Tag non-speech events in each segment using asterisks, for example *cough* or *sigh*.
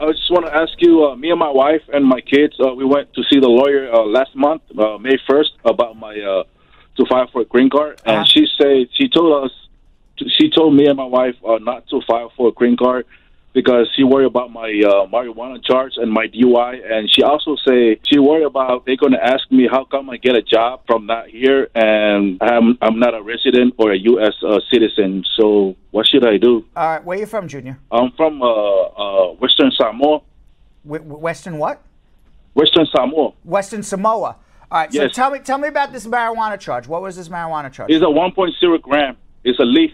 I just want to ask you. Uh, me and my wife and my kids, uh, we went to see the lawyer uh, last month, uh, May first, about my uh, to file for a green card, and Uh-huh. she said she told us, she told me and my wife uh, not to file for a green card because she worried about my uh, marijuana charge and my DUI, and she also say she worried about they're going to ask me how come I get a job from not here and I'm I'm not a resident or a U.S. Uh, citizen. So what should I do? All right, where you from, Junior? I'm from uh, uh, Western Samoa. W- w- Western what? Western Samoa. Western Samoa. All right, so Yes. tell me, tell me about this marijuana charge. What was this marijuana charge? It's a 1.0 gram. It's a leaf.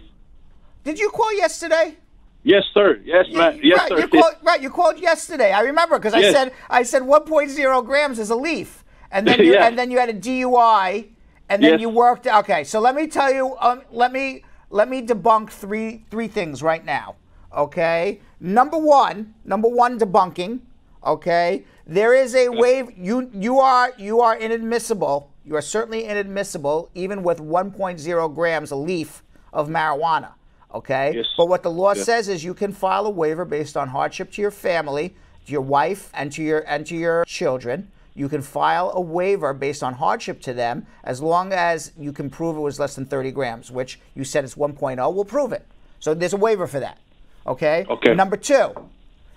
Did you call yesterday? Yes, sir. Yes, man. Yes, right, sir. You called, right, you called yesterday. I remember because I said I said 1.0 grams is a leaf, and then *laughs* you, Yeah. and then you had a DUI, and then Yes. you worked. Okay, so let me tell you. Um, let me let me debunk three three things right now. Okay, number one, number one debunking. Okay, there is a wave. You you are you are inadmissible. You are certainly inadmissible, even with 1.0 grams a leaf of marijuana. Okay, Yes. but what the law Yes. says is you can file a waiver based on hardship to your family, to your wife, and to your and to your children. You can file a waiver based on hardship to them as long as you can prove it was less than 30 grams, which you said it's 1.0. We'll prove it. So there's a waiver for that. Okay. Okay. Number two,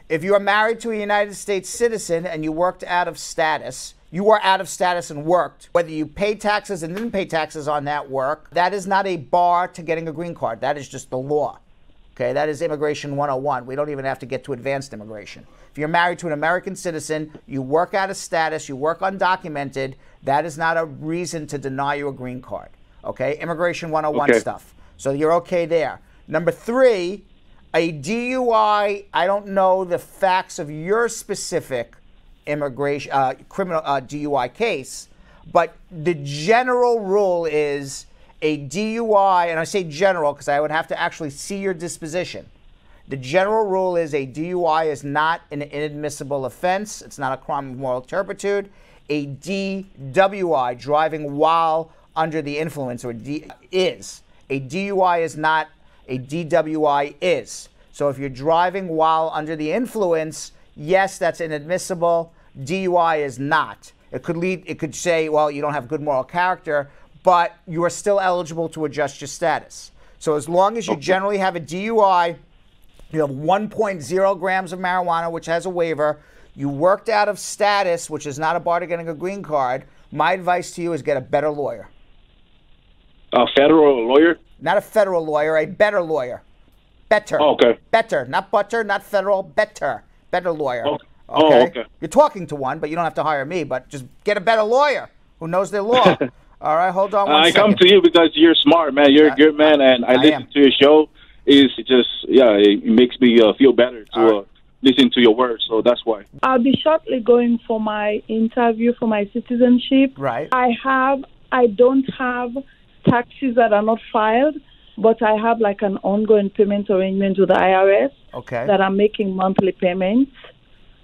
if you are married to a United States citizen and you worked out of status, you are out of status and worked, whether you pay taxes and didn't pay taxes on that work, that is not a bar to getting a green card. That is just the law. Okay, that is immigration 101. We don't even have to get to advanced immigration. If you're married to an American citizen, you work out of status, you work undocumented, that is not a reason to deny you a green card. Okay, immigration 101 Okay. stuff. So you're okay there. Number three, a DUI, I don't know the facts of your specific immigration uh, criminal uh, DUI case, but the general rule is a DUI, and I say general because I would have to actually see your disposition. The general rule is a DUI is not an inadmissible offense. It's not a crime of moral turpitude. A DWI, driving while under the influence, or D, is. A DUI is not. A DWI is. So if you're driving while under the influence, yes, that's inadmissible. DUI is not. It could lead. It could say, well, you don't have good moral character, but you are still eligible to adjust your status. So as long as you generally have a DUI, you have 1.0 grams of marijuana, which has a waiver. You worked out of status, which is not a bar to getting a green card. My advice to you is get a better lawyer. A federal lawyer. Not a federal lawyer, a better lawyer. Better. Oh, okay. Better. Not butter, not federal, better. Better lawyer. Oh, oh, okay. You're talking to one, but you don't have to hire me, but just get a better lawyer who knows their law. *laughs* All right, hold on one I come to you because you're smart, man. You're a good man, and I, I listen am. to your show. Is just yeah, it makes me uh, feel better to All right. uh, listen to your words. So that's why. I'll be shortly going for my interview for my citizenship. Right. I have, I don't have taxes that are not filed, but I have like an ongoing payment arrangement with the IRS Okay. that I'm making monthly payments.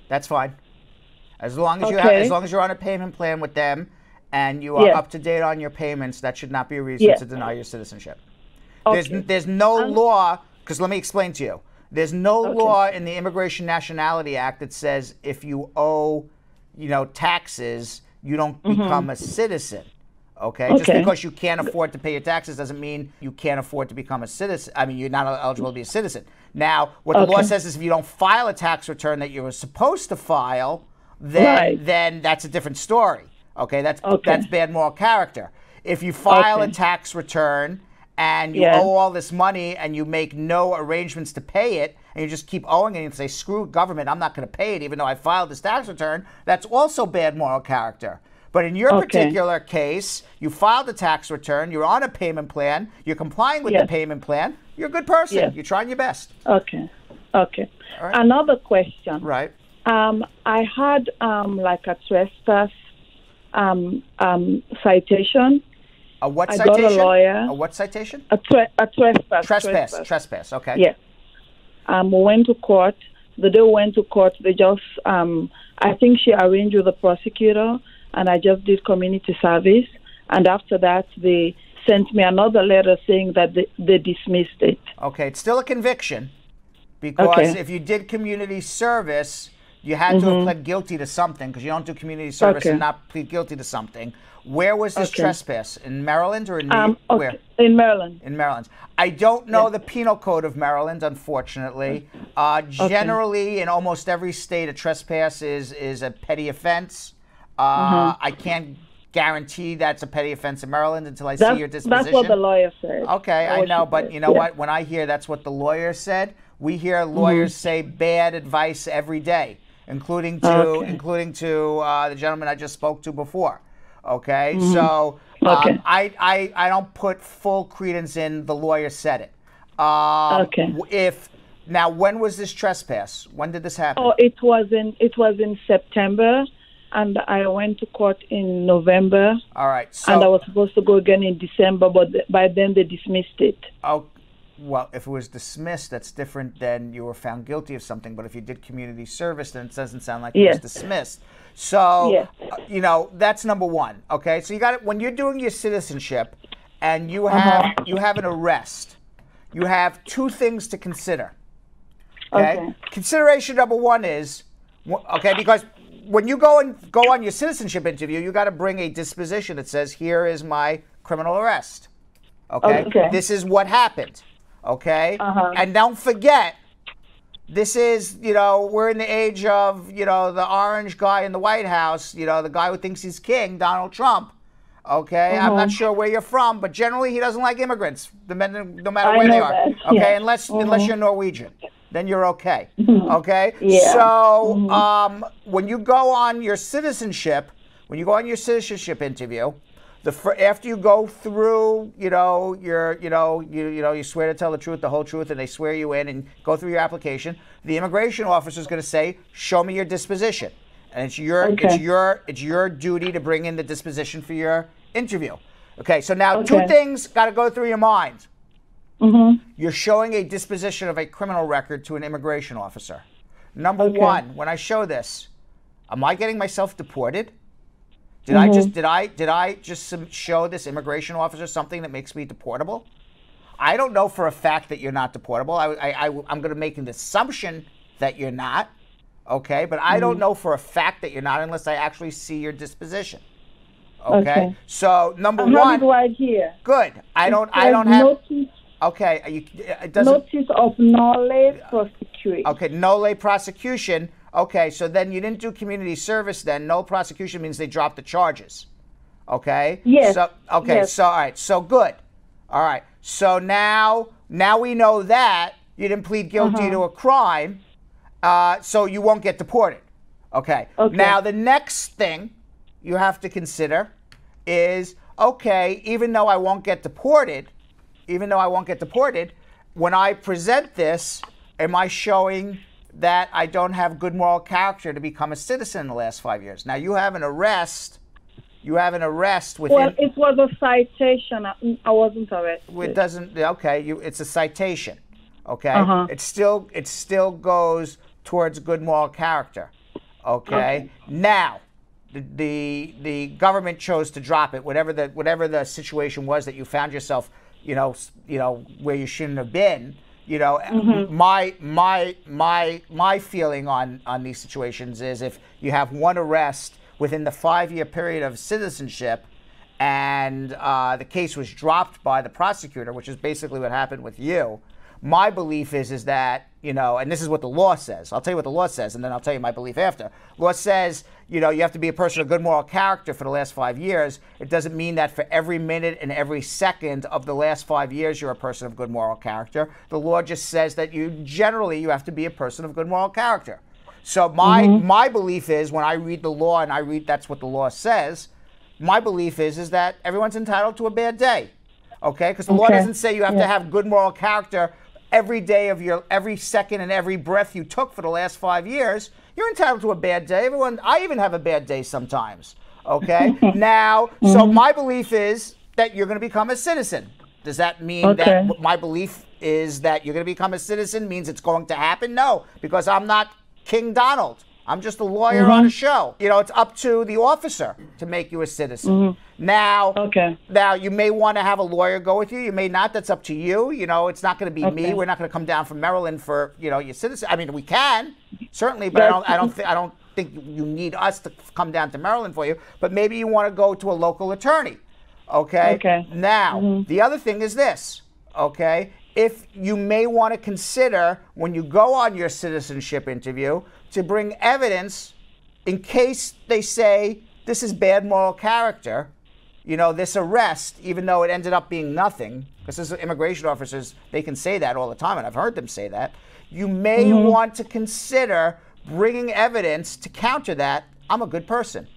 That's fine. As long as you have, as long as you're on a payment plan with them and you are Yes. up to date on your payments, that should not be a reason Yes. to deny your citizenship. Okay. There's there's no Um, law because let me explain to you. There's no Okay. law in the Immigration Nationality Act that says if you owe, you know, taxes, you don't become a citizen. Okay? Just Mm-hmm. Because you can't afford to pay your taxes doesn't mean you can't afford to become a citizen. I mean, you're not eligible to be a citizen. Now, what the law says is if you don't file a tax return that you were supposed to file, then Right. then that's a different story. Okay, that's Okay. that's bad moral character. If you file a tax return and you Yeah. owe all this money and you make no arrangements to pay it and you just keep owing it and say screw government, I'm not going to pay it even though I filed this tax return, that's also bad moral character. But in your Okay. particular case, you filed a tax return, you're on a payment plan, you're complying with the payment plan, you're a good person. Yes. You're trying your best. Okay. Okay. Right. Another question. Right. Um, I had um, like a trespass um, um, citation. A what I got a citation? lawyer. A what citation? A, tre- a trespass. Trespass. Trespass. Okay. Yes. Um, we went to court. The day we went to court, they just, um, I think she arranged with the prosecutor, and I just did community service. And after that, they sent me another letter saying that they, they dismissed it. Okay. It's still a conviction. because Okay. if you did community service, you had to have pled guilty to something because you don't do community service Mm-hmm. Okay. and not plead guilty to something. Where was this Okay. trespass? In Maryland or in New Um, where? In Maryland. In Maryland. I don't know the penal code of Maryland, unfortunately. Uh, generally, in almost every state, a trespass is, is a petty offense. Uh, Mm-hmm. I can't guarantee that's a petty offense in Maryland until I That's, see your disposition. that's what the lawyer said. Okay, I know, but said. you know Yeah. what? When I hear that's what the lawyer said, we hear lawyers Mm-hmm. say bad advice every day, including to Okay. including to uh, the gentleman I just spoke to before. Okay, so um, Mm-hmm. Okay. I, I I don't put full credence in the lawyer said it. Um, Okay. If now, when was this trespass? When did this happen? Oh, it was in it was in September, and I went to court in November, All right, so and I was supposed to go again in December, but th- by then they dismissed it. Oh, well, if it was dismissed, that's different than you were found guilty of something. But if you did community service, then it doesn't sound like it was dismissed. So, Yes. uh, you know, that's number one. Okay, so you got it when you're doing your citizenship, and you Uh-huh. have you have an arrest. You have two things to consider. Okay. Okay. Consideration number one is, okay, because when you go and go on your citizenship interview, you got to bring a disposition that says, "Here is my criminal arrest." Okay. Okay. This is what happened. Okay. Uh-huh. And don't forget, this is you know we're in the age of you know the orange guy in the White House. You know the guy who thinks he's king, Donald Trump. Okay, I'm Uh-huh. not sure where you're from, but generally he doesn't like immigrants, no matter, no matter where they are. that, Okay, yeah. unless unless you're Norwegian, then you're okay. Okay, Yeah. so um, when you go on your citizenship, when you go on your citizenship interview, the fir- after you go through, you know, your, you know, you, you know, you swear to tell the truth, the whole truth, and they swear you in, and go through your application. The immigration officer is going to say, "Show me your disposition," and it's your, it's your, it's your duty to bring in the disposition for your interview. Okay, so now two things got to go through your mind. Mm-hmm. You're showing a disposition of a criminal record to an immigration officer. Number Okay. one, when I show this, am I getting myself deported? Did I just did I did I just show this immigration officer something that makes me deportable? I don't know for a fact that you're not deportable. I, I, I am going to make an assumption that you're not. Okay, but I don't know for a fact that you're not unless I actually see your disposition. Okay, Okay. so number I have one, right here. good. I don't I don't have. notice, Okay, you, it doesn't. notice of knowledge prosecute. Okay, nole prosecution. Okay, so then you didn't do community service then. No prosecution means they dropped the charges. Okay? Yes, So okay, yes. so all right, so good. All right. So now now we know that you didn't plead guilty Uh-huh. to a crime, uh, so you won't get deported. Okay. Okay. Now the next thing you have to consider is okay, even though I won't get deported, even though I won't get deported, when I present this, am I showing that I don't have good moral character to become a citizen in the last five years? Now you have an arrest. You have an arrest within. Well, it was a citation. I, I wasn't arrested. it doesn't. Okay, you. It's a citation. Okay. Uh-huh. It still. It still goes towards good moral character. Okay. Okay. Now, the, the the government chose to drop it. Whatever the whatever the situation was that you found yourself, you know, you know where you shouldn't have been. You know, Mm-hmm. my my my my feeling on on these situations is if you have one arrest within the five year period of citizenship, and uh, the case was dropped by the prosecutor, which is basically what happened with you. My belief is is that you know, and this is what the law says. I'll tell you what the law says, and then I'll tell you my belief after. Law says you know you have to be a person of good moral character for the last five years. It doesn't mean that for every minute and every second of the last five years you're a person of good moral character. The law just says that you generally you have to be a person of good moral character. So my mm-hmm. my belief is when I read the law and I read that's what the law says my belief is is that everyone's entitled to a bad day okay because the law doesn't say you have to have good moral character every day of your every second and every breath you took for the last five years you're entitled to a bad day. Everyone i even have a bad day sometimes okay? *laughs* Mm-hmm. Now so mm-hmm. my belief is that you're going to become a citizen. Does that mean Okay. that my belief is that you're going to become a citizen means it's going to happen? No because i'm not king donald I'm just a lawyer on a mm-hmm. show. You know, it's up to the officer to make you a citizen. Mm-hmm. Now, Okay. now you may want to have a lawyer go with you. You may not. That's up to you. You know, it's not going to be me. We're not going to come down from Maryland for you know your citizen. I mean, we can certainly, but I don't. I don't. Th- I don't think you need us to come down to Maryland for you. But maybe you want to go to a local attorney. Okay. Okay. Now, mm-hmm. the other thing is this. Okay. If you may want to consider when you go on your citizenship interview to bring evidence in case they say this is bad moral character, you know, this arrest, even though it ended up being nothing, because as immigration officers, they can say that all the time, and I've heard them say that, you may mm-hmm. want to consider bringing evidence to counter that. I'm a good person.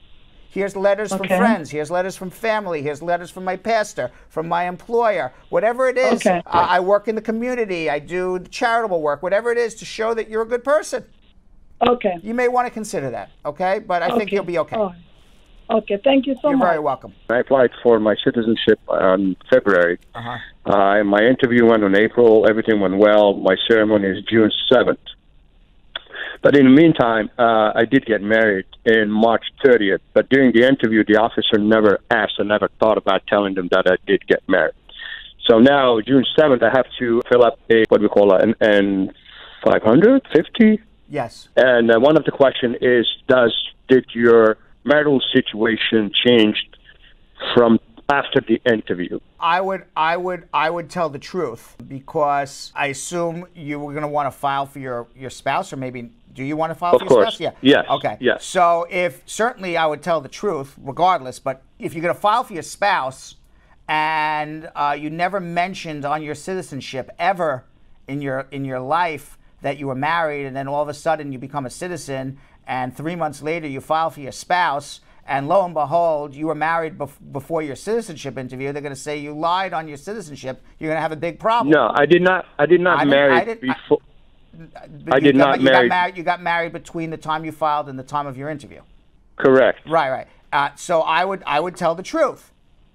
Here's letters from friends. Here's letters from family. Here's letters from my pastor, from my employer. Whatever it is, Okay. I, I work in the community. I do charitable work. Whatever it is to show that you're a good person. Okay. You may want to consider that, okay? But I think you'll be okay. All right. Okay. Thank you so much. You're very welcome. I applied for my citizenship on February. Uh-huh. Uh, my interview went on April. Everything went well. My ceremony is June 7th. But in the meantime, uh, I did get married in March 30th. But during the interview, the officer never asked or never thought about telling them that I did get married. So now, June 7th, I have to fill up a, what we call an, an 550 Yes. and uh, one of the question is, does did your marital situation change from after the interview? I would, I would, I would tell the truth because I assume you were going to want to file for your your spouse, or maybe do you want to file Of for your course. spouse? Yeah. Yes. Okay. Yes. So if certainly I would tell the truth, regardless. But if you're going to file for your spouse, and uh, you never mentioned on your citizenship ever in your in your life that you were married, and then all of a sudden you become a citizen, and three months later you file for your spouse, and lo and behold, you were married bef- before your citizenship interview. They're going to say you lied on your citizenship. You're going to have a big problem. No, I did not. I did not I marry I didn't- I- before. I you did got, not you marry- Got married. You got married between the time you filed and the time of your interview. correct. Right, right. Uh, so I would I would tell the truth.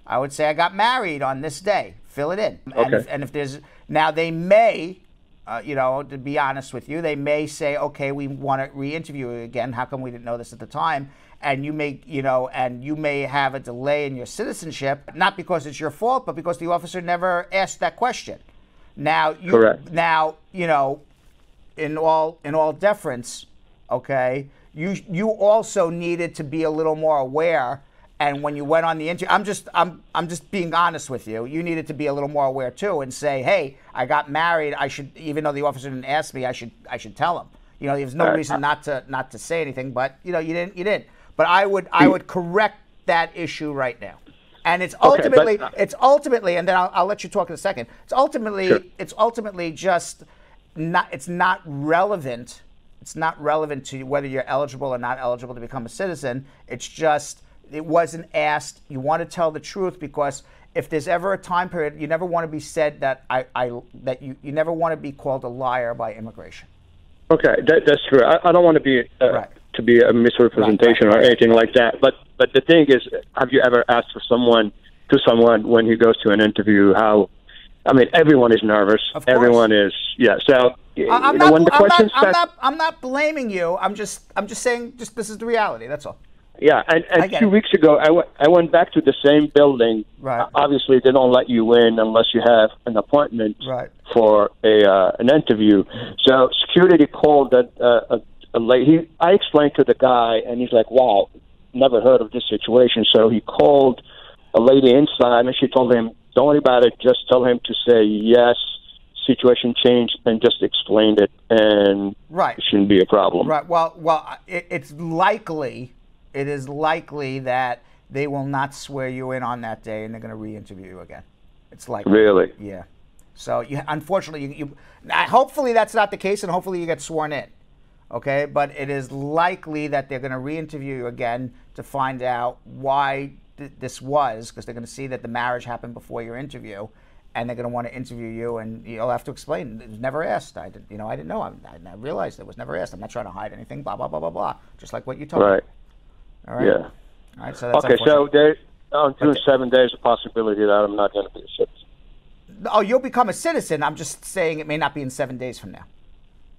I would say I got married on this day. Fill it in. And, Okay. if, and if there's now they may, uh, you know, to be honest with you, they may say, okay, we want to re-interview you again. How come we didn't know this at the time? And you may, you know, and you may have a delay in your citizenship, not because it's your fault, but because the officer never asked that question. Now you Correct. now you know in all in all deference, okay, you you also needed to be a little more aware. And when you went on the interview, I'm just I'm I'm just being honest with you. You needed to be a little more aware too, and say, hey, I got married. I should, even though the officer didn't ask me, I should I should tell him. You know, there's no reason not to not to say anything, but you know, you didn't you didn't. But I would I would correct that issue right now. And it's but, ultimately uh, it's ultimately, and then I'll, I'll let you talk in a second. It's ultimately Sure. it's ultimately just not it's not relevant it's not relevant to whether you're eligible or not eligible to become a citizen it's just it wasn't asked you want to tell the truth because if there's ever a time period you never want to be said that i, I that you, you never want to be called a liar by immigration Okay, that, that's true. I, I don't want to be uh, Right. to be a misrepresentation Right, right, or anything like that. But but the thing is, have you ever asked for someone to someone when he goes to an interview how? I mean, everyone is nervous. Of. Everyone is yeah. So you I'm know, not, the I'm, not, I'm, not, I'm not blaming you i'm just i'm just saying just this is the reality that's all Yeah, and, and two it. weeks ago, I went I went back to the same building. Right. Uh, Obviously, they don't let you in unless you have an appointment Right. for a uh, an interview. So security called uh, a, a lady. I explained to the guy, and he's like, "Wow, never heard of this situation." So he called a lady inside, and she told him, "Don't worry about it. Just tell him to say yes." Situation changed, and just explained it, and Right. it shouldn't be a problem. Right. Well, well, it, it's likely, it is likely that they will not swear you in on that day, and they're going to re-interview you again. It's likely. Really? Yeah. So you, unfortunately, you, you hopefully that's not the case, and hopefully you get sworn in. Okay, but it is likely that they're going to re-interview you again to find out why th- this was, because they're going to see that the marriage happened before your interview, and they're going to want to interview you, and you'll have to explain. It was never asked. I didn't, you know, I didn't know. I, I realized it was never asked. I'm not trying to hide anything. Blah blah blah blah blah. Just like what you told Right. me. All right. Yeah. All right. So that's Okay, so unfortunate. there on June seventh, there's a possibility that I'm not going to be a citizen. oh, you'll become a citizen. I'm just saying it may not be in seven days from now.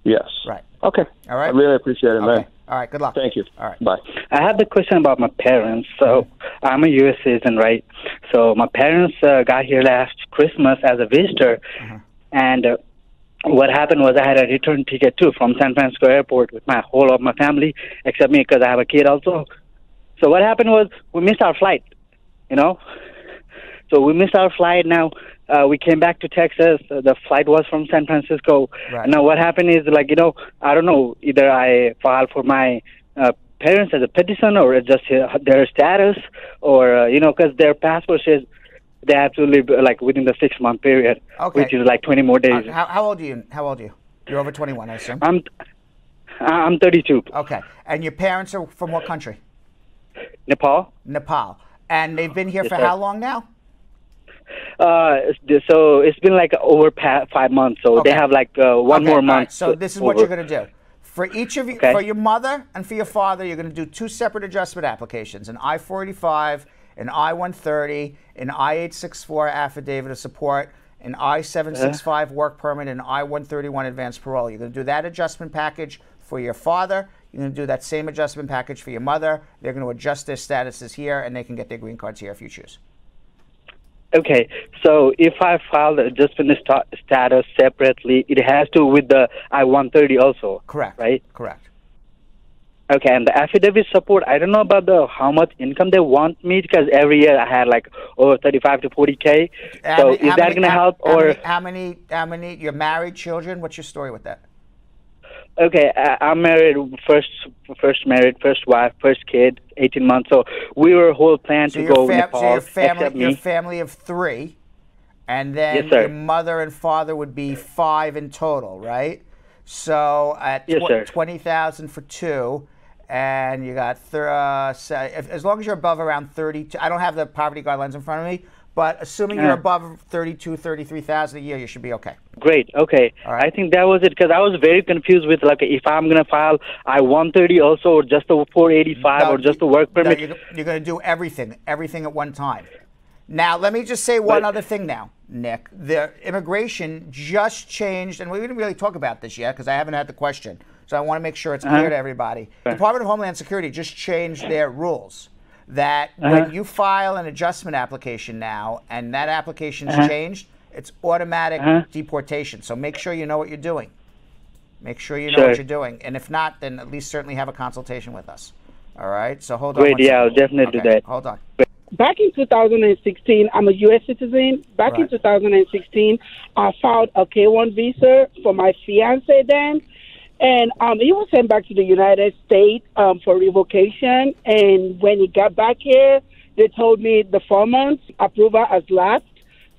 Yes. Right. Okay. All right. I really appreciate it, man. All right. Good luck. Thank you. All right. Bye. I have the question about my parents. So I'm a U.S. citizen, right? So my parents uh, got here last Christmas as a visitor, and uh, what happened was I had a return ticket too from San Francisco Airport with my whole of my family, except me because I have a kid also. So what happened was we missed our flight, you know. So we missed our flight. Now uh, we came back to Texas. Uh, the flight was from San Francisco. Right. Now what happened is like you know I don't know either I filed for my uh, parents as a petition or just uh, their status or uh, you know because their passport says they have to live uh, like within the six month period, Okay. which is like twenty more days. Uh, how, how old are you? How old are you? You're over 21, I assume. I'm I'm 32. Okay. And your parents are from what country? Nepal. Nepal. And they've been here Yes, for sir. how long now? Uh, so it's been like over five months. So Okay. they have like uh, one Okay, more all right, month. So this is what over. you're going to do. For each of you, Okay. for your mother and for your father, you're going to do two separate adjustment applications: an I-485, an I-130, an I-864 affidavit of support, an I-765 work permit, and I-131 advanced parole. You're going to do that adjustment package for your father. You're going to do that same adjustment package for your mother. They're going to adjust their statuses here, and they can get their green cards here if you choose. Okay, so if I file the adjustment sta- status separately, it has to with the I-130 also. Correct. Right. Correct. Okay, and the affidavit support, I don't know about the how much income they want me because every year I had like over 35 to 40k. How So many- is that going to help how or? many, how many? How many? You're married, children. What's your story with that? Okay, I, I'm married first, first married, first wife, first kid, 18 months. So we were whole plan So to go fam- Nepal, so your family, your family of three, and then Yes, your mother and father would be five in total, right? So at Yes, sir. twenty thousand for two, and you got thir- uh, as long as you're above around thirty-two. I don't have the poverty guidelines in front of me, but assuming you're Uh-huh. above 32, 33,000 a year, you should be okay. Great. Okay. Right. I think that was it because I was very confused with like if I'm gonna file I 130 also or just the 485 No, or just the work no, permit. you're, you're going to do everything, everything at one time. Now, let me just say one But- other thing now, Nick. The immigration just changed, and we didn't really talk about this yet because I haven't had the question. So I want to make sure it's clear to everybody. Department of Homeland Security just changed their rules that uh-huh. when you file an adjustment application now and that application's uh-huh. changed, it's automatic uh-huh. deportation. So make sure you know what you're doing. Make sure you know what you're doing. And if not, then at least certainly have a consultation with us. All right? So hold on. Wait, one yeah, I'll second. definitely do that. Hold on. back in 2016, I'm a U.S. citizen. Back in 2016, I filed a K-1 visa for my fiance then, and um, he was sent back to the United States um, for revocation. And when he got back here, they told me the four months approval has lapsed,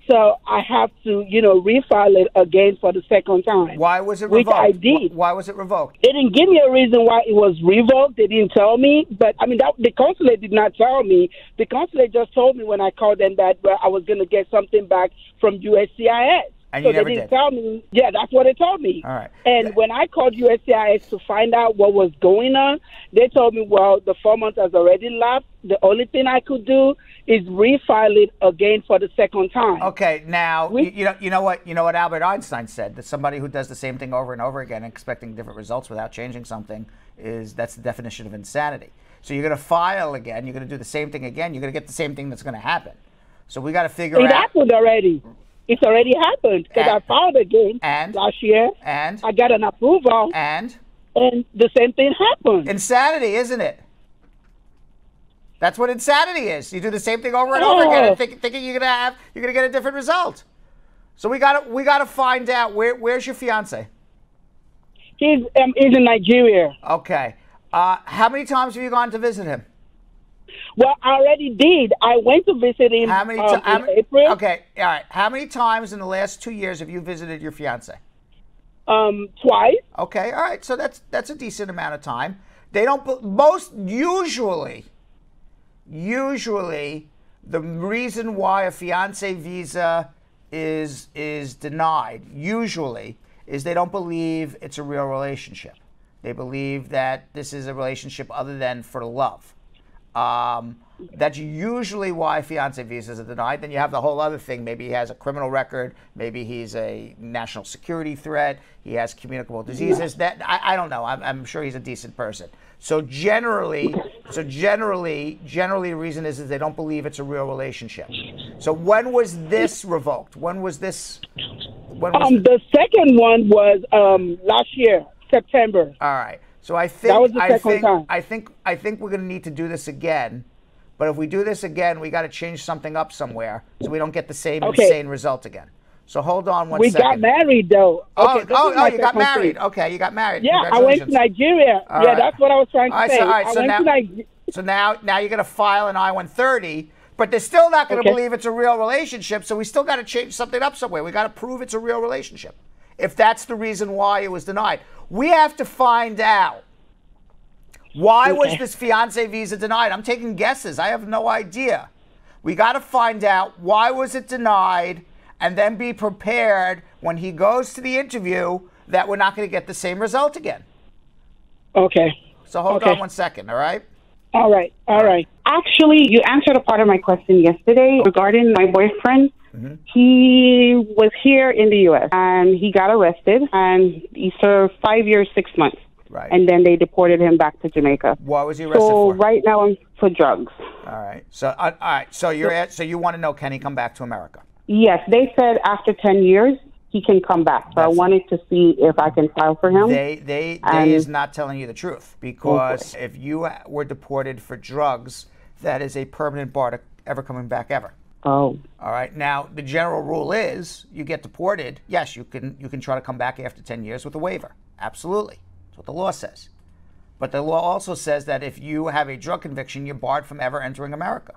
so I have to, you know, refile it again for the second time. Why was it Which revoked? I did. Why was it revoked? They didn't give me a reason why it was revoked. They didn't tell me, but I mean, that, the consulate did not tell me. The consulate just told me when I called them that well, I was going to get something back from USCIS. And so never they didn't did. tell me. Yeah, that's what they told me. All right. And when I called USCIS to find out what was going on, they told me, well, the four months has already lapsed. The only thing I could do is refile it again for the second time. Okay, now We- you, you know you know what you know what Albert Einstein said that somebody who does the same thing over and over again, expecting different results without changing something, is that's the definition of insanity. So you're going to file again. You're going to do the same thing again. You're going to get the same thing that's going to happen. So we got to figure It out. happened already. It's already happened because I filed again and- last year. And I got an approval. and and the same thing happened. insanity, isn't it? That's what insanity is. You do the same thing over and over again, and Oh. think, thinking you're gonna have you're gonna get a different result. So we got to we got to find out where where's your fiance. He's um, he's in Nigeria. Okay. Uh, how many times have you gone to visit him? Well, I already did. I went to visit him How many um, times? in April. Okay, all right. How many times in the last two years have you visited your fiance? Um, twice. Okay, all right. So that's that's a decent amount of time. They don't most usually, usually the reason why a fiance visa is is denied usually is they don't believe it's a real relationship. They believe that this is a relationship other than for love. Um, that's usually why fiance visas are denied. Then you have the whole other thing. Maybe he has a criminal record. Maybe he's a national security threat. He has communicable diseases. That I, I don't know. I'm, I'm sure he's a decent person. So generally, so generally, generally, the reason is is they don't believe it's a real relationship. So when was this revoked? When was this? When was Um, the second one was um last year, September. All right. So I think I think time. I think I think we're going to need to do this again. But if we do this again, we got to change something up somewhere so we don't get the same Okay. insane result again. So hold on one We second. got married though. Oh, Okay, this oh, oh, you got married. thing. Okay, you got married. Yeah, I went to Nigeria. All yeah, right. that's what I was trying to All say. so, all right, I so went now, to Nigeria. so now, now you're going to file an I-130, but they're still not going to Okay. believe it's a real relationship. So we still got to change something up somewhere. We got to prove it's a real relationship. If that's the reason why it was denied, we have to find out why was this fiance visa denied. I'm taking guesses. I have no idea. We got to find out why was it denied, and then be prepared when he goes to the interview that we're not going to get the same result again. Okay. So hold Okay. on one second, all right? All right. All right. Actually, you answered a part of my question yesterday regarding my boyfriend. Mm-hmm. He was here in the U.S. and he got arrested and he served five years, six months. Right. And then they deported him back to Jamaica. What was he arrested So for? right now I'm for drugs. All right. So uh, all right. So you're at, so you want to know can he come back to America? Yes, they said after 10 years he can come back. So I wanted to see if I can file for him. They they they is not telling you the truth because if you were deported for drugs, that is a permanent bar to ever coming back ever. Oh, All right. Now the general rule is you get deported. Yes, you can you can try to come back after ten years with a waiver. Absolutely. That's what the law says. But the law also says that if you have a drug conviction, you're barred from ever entering America.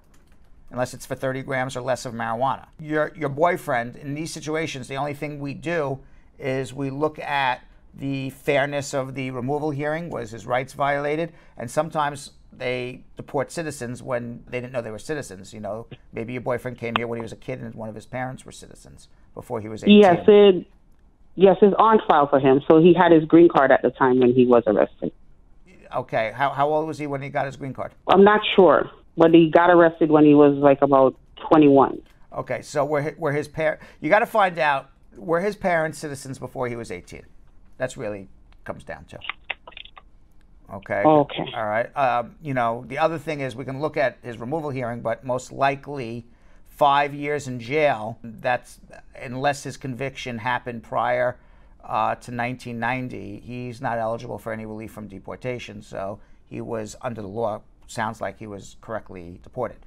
Unless it's for 30 grams or less of marijuana. Your your boyfriend in these situations, the only thing we do is we look at the fairness of the removal hearing. Was his rights violated? And sometimes they deport citizens when they didn't know they were citizens. You know, maybe your boyfriend came here when he was a kid and one of his parents were citizens before he was 18. yes, it, yes, it's on file for him. So he had his green card at the time when he was arrested. Okay. How, how old was he when he got his green card? I'm not sure, but he got arrested when he was like about 21. Okay, so were were his par You got to find out were his parents citizens before he was 18. That's really comes down to. Okay. Okay. All right. Um, you know, the other thing is we can look at his removal hearing, but most likely five years in jail. That's unless his conviction happened prior uh, to 1990. He's not eligible for any relief from deportation. So he was under the law. Sounds like he was correctly deported.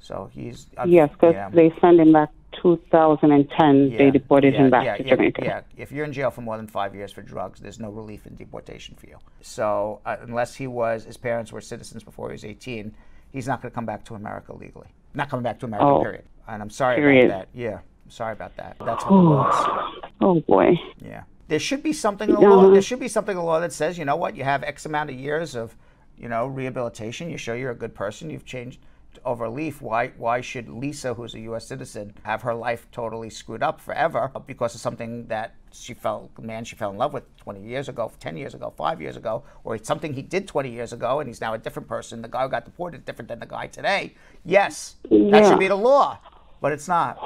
So he's uh, Yes, because they send him back 2010. Yeah, they deported yeah, him back yeah, to yeah, Jamaica. Yeah, if you're in jail for more than five years for drugs, there's no relief in deportation for you. So uh, unless he was, his parents were citizens before he was 18, he's not going to come back to America legally. Not coming back to America, Oh. period. And I'm sorry Period. about that. Yeah, I'm sorry about that. That's what the law is. Oh boy. Yeah. There should be something in the law. There should be something in the law that says, you know what, you have X amount of years of, you know, rehabilitation. You show you're a good person. You've changed over a leaf. Why why should Lisa, who's a U.S. citizen, have her life totally screwed up forever because of something that she fell, man she fell in love with 20 years ago, 10 years ago, five years ago, or it's something he did 20 years ago and he's now a different person. The guy who got deported is different than the guy today. Yes, that should be the law, but it's not.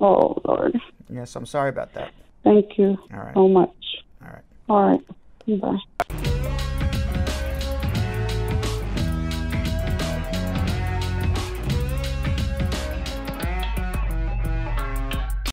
Oh Lord. Yes, I'm sorry about that. Thank you All right. so much. All right. All right. Bye.